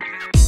next week.